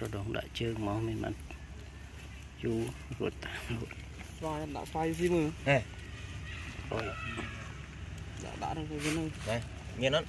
រដងដាក់ជើងមកមិនបានយូររត់តាមរត់ស្វាយដាក់ស្វាយស៊ីមើល ហេ អុយដាក់ដាក់ទៅវិញហ្នឹង មានអត់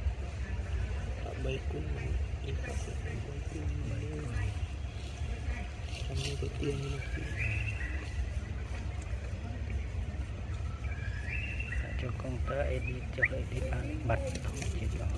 បាស់5កូនច្បាស់ទេ3កូននេះក៏3កូនខ្ញុំទៅទៀងនេះចុះកុំព្យូទ័រ edit ចុះ edit បានបាត់ទៅជា